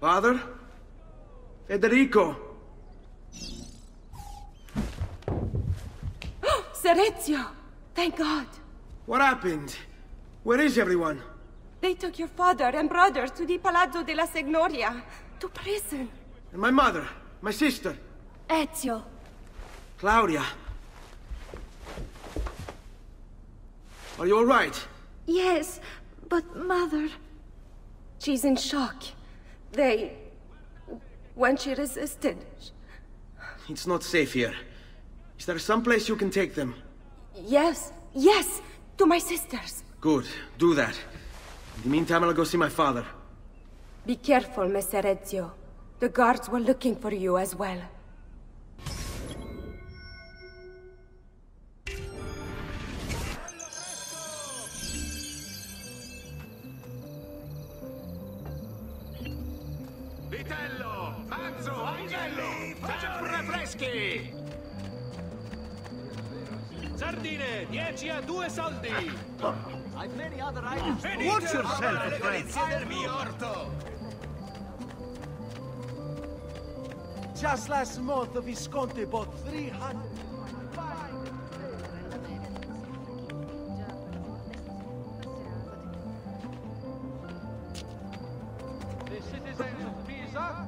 Father? Federico! Serezio! Thank God! What happened? Where is everyone? They took your father and brother to the Palazzo della Signoria, to prison. And my mother? My sister? Ezio, Claudia? Are you alright? Yes, but mother... She's in shock. They... When she resisted... It's not safe here. Is there some place you can take them? Yes, yes, to my sisters. Good, do that. In the meantime, I'll go see my father. Be careful, Messer Ezio. The guards were looking for you as well. Vitello! Manzo! Angello! Sempre freschi! Sardine, 10 a 2 soldi! I've many other items. Watch yourself, friend. del mio orto! Just last month, the Visconti bought 300... The citizens of Pisa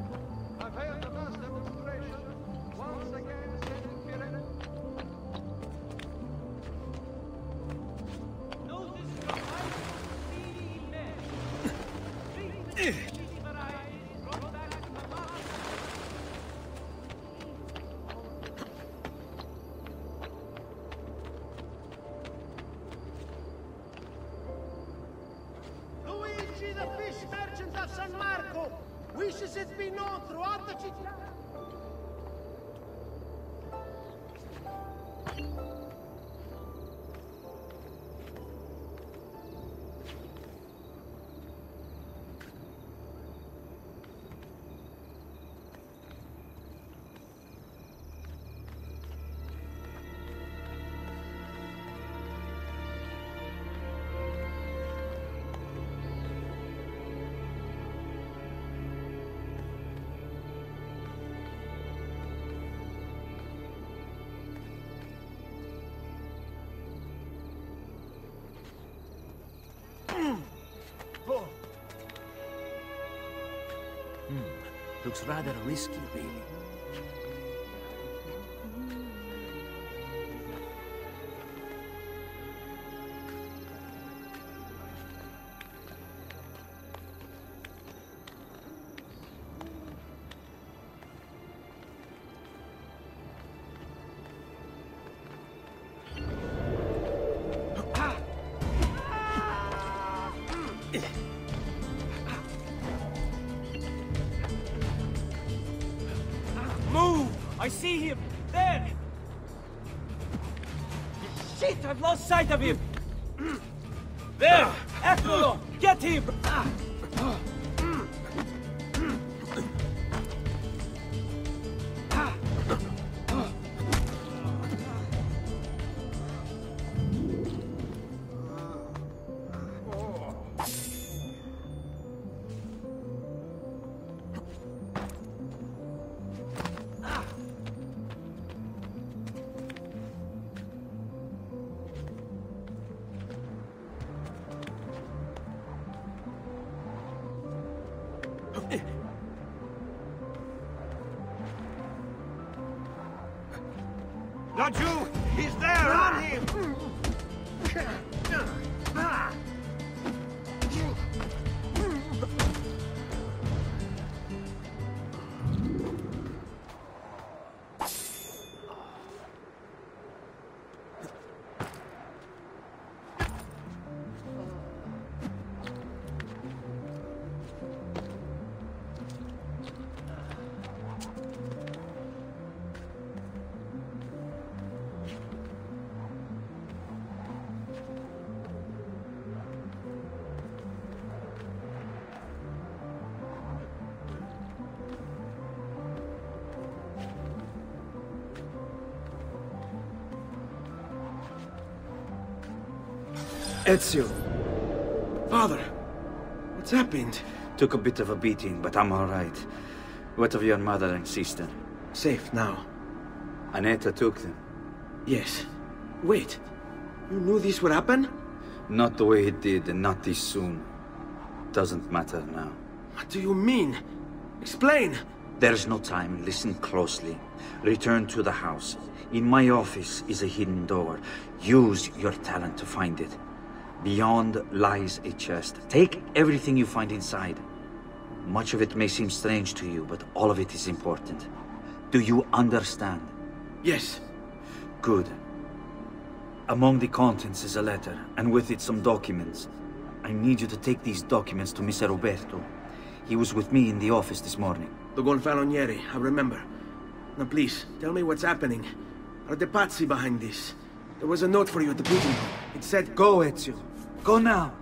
have held a mass demonstration, once again setting Firenze. Luigi, the fish merchant of San Marco, wishes it be known throughout the city. Looks rather risky, really. I see him! There! Shit, I've lost sight of him! There! Ah. Eccolo! Get him! Ah. Not you! He's there! Ah! On him! Mm. Ezio. Father, what's happened? Took a bit of a beating, but I'm all right. What of your mother and sister? Safe now. Annetta took them. Yes. Wait. You knew this would happen? Not the way it did, and not this soon. Doesn't matter now. What do you mean? Explain! There's no time. Listen closely. Return to the house. In my office is a hidden door. Use your talent to find it. Beyond lies a chest. Take everything you find inside. Much of it may seem strange to you, but all of it is important. Do you understand? Yes. Good. Among the contents is a letter, and with it some documents. I need you to take these documents to Messer Uberto. He was with me in the office this morning. The Gonfaloniere, I remember. Now please, tell me what's happening. Are the Pazzi behind this? There was a note for you at the meeting. It said, Go, Ezio. Go now.